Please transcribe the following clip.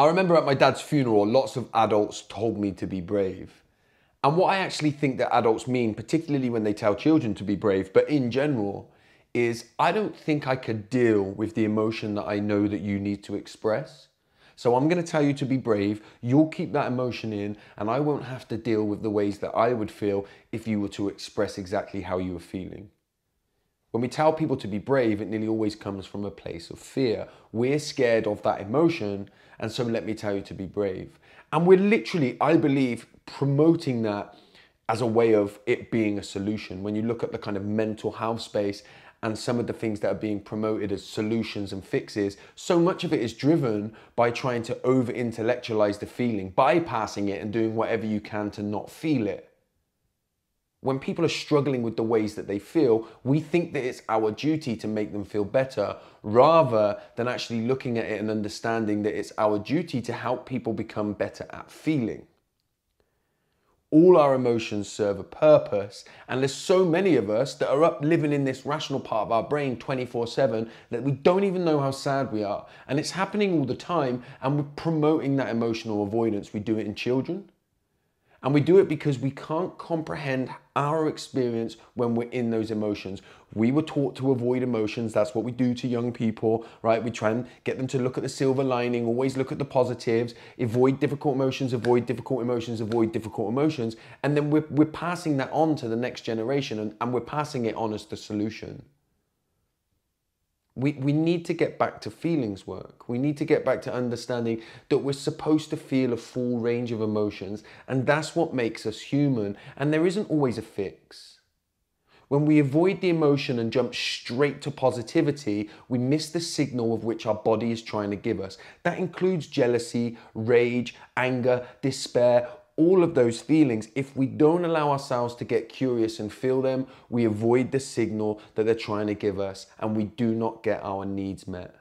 I remember at my dad's funeral, lots of adults told me to be brave. And what I actually think that adults mean, particularly when they tell children to be brave, but in general, is I don't think I could deal with the emotion that I know that you need to express. So I'm going to tell you to be brave. You'll keep that emotion in, and I won't have to deal with the ways that I would feel if you were to express exactly how you were feeling. When we tell people to be brave, it nearly always comes from a place of fear. We're scared of that emotion, and so let me tell you to be brave. And we're literally, I believe, promoting that as a way of it being a solution. When you look at the kind of mental health space and some of the things that are being promoted as solutions and fixes, so much of it is driven by trying to over intellectualize the feeling, bypassing it and doing whatever you can to not feel it when people are struggling with the ways that they feel, we think that it's our duty to make them feel better rather than actually looking at it and understanding that it's our duty to help people become better at feeling. All our emotions serve a purpose, and there's so many of us that are up living in this rational part of our brain 24 7 that we don't even know how sad we are. And it's happening all the time, and we're promoting that emotional avoidance. We do it in children, and we do it because we can't comprehend our experience when we're in those emotions. We were taught to avoid emotions. That's what we do to young people, right? We try and get them to look at the silver lining, always look at the positives, avoid difficult emotions, avoid difficult emotions, avoid difficult emotions. And then we're, we're passing that on to the next generation and, and we're passing it on as the solution. We, we need to get back to feelings work. We need to get back to understanding that we're supposed to feel a full range of emotions, and that's what makes us human. And there isn't always a fix. When we avoid the emotion and jump straight to positivity, we miss the signal of which our body is trying to give us. That includes jealousy, rage, anger, despair, all of those feelings, if we don't allow ourselves to get curious and feel them, we avoid the signal that they're trying to give us and we do not get our needs met.